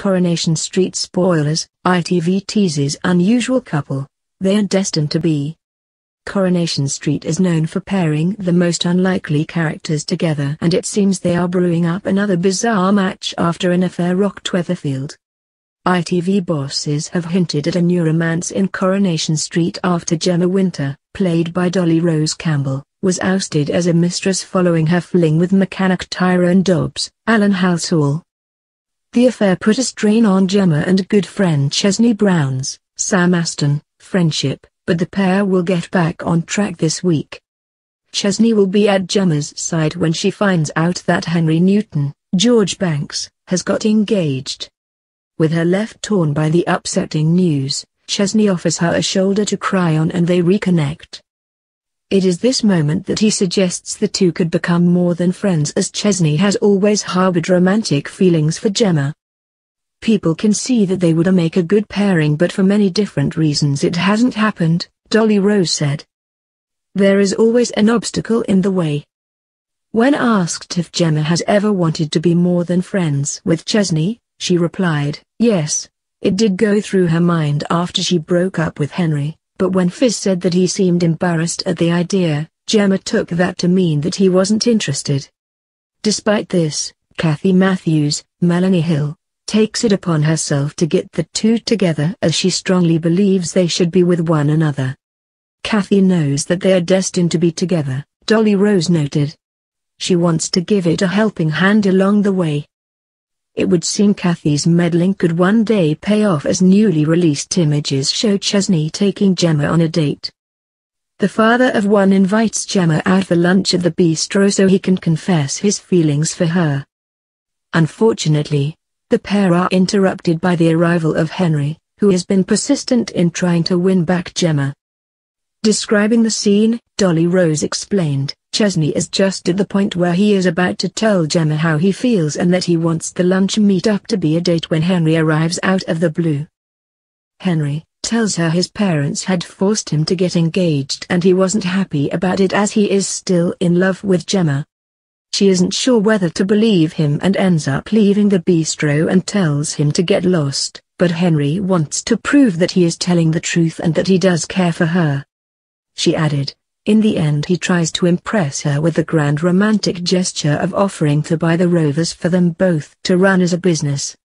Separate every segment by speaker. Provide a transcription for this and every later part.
Speaker 1: Coronation Street spoilers, ITV teases unusual couple. They are destined to be. Coronation Street is known for pairing the most unlikely characters together and it seems they are brewing up another bizarre match after an affair rocked Weatherfield. ITV bosses have hinted at a new romance in Coronation Street after Gemma Winter, played by Dolly Rose Campbell, was ousted as a mistress following her fling with mechanic Tyrone Dobbs, Alan Halsall. The affair put a strain on Gemma and good friend Chesney Brown's, Sam Aston, friendship, but the pair will get back on track this week. Chesney will be at Gemma's side when she finds out that Henry Newton, George Banks, has got engaged. With her left torn by the upsetting news, Chesney offers her a shoulder to cry on and they reconnect. It is this moment that he suggests the two could become more than friends as Chesney has always harbored romantic feelings for Gemma. People can see that they would make a good pairing but for many different reasons it hasn't happened, Dolly Rose said. There is always an obstacle in the way. When asked if Gemma has ever wanted to be more than friends with Chesney, she replied, yes, it did go through her mind after she broke up with Henry, but when Fiz said that he seemed embarrassed at the idea, Gemma took that to mean that he wasn't interested. Despite this, Cathy Matthews, Melanie Hill, takes it upon herself to get the two together as she strongly believes they should be with one another. Cathy knows that they are destined to be together, Dolly Rose noted. She wants to give it a helping hand along the way. It would seem Cathy's meddling could one day pay off as newly released images show Chesney taking Gemma on a date. The father of one invites Gemma out for lunch at the bistro so he can confess his feelings for her. Unfortunately, the pair are interrupted by the arrival of Henry, who has been persistent in trying to win back Gemma. Describing the scene, Dolly Rose explained, Chesney is just at the point where he is about to tell Gemma how he feels and that he wants the lunch meet-up to be a date when Henry arrives out of the blue. Henry tells her his parents had forced him to get engaged and he wasn't happy about it as he is still in love with Gemma. She isn't sure whether to believe him and ends up leaving the bistro and tells him to get lost, but Henry wants to prove that he is telling the truth and that he does care for her she added. In the end he tries to impress her with the grand romantic gesture of offering to buy the Rovers for them both to run as a business.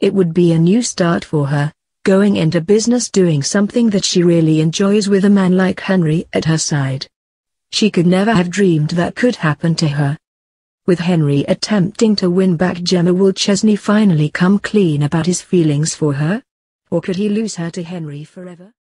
Speaker 1: It would be a new start for her, going into business doing something that she really enjoys with a man like Henry at her side. She could never have dreamed that could happen to her. With Henry attempting to win back Gemma will Chesney finally come clean about his feelings for her? Or could he lose her to Henry forever?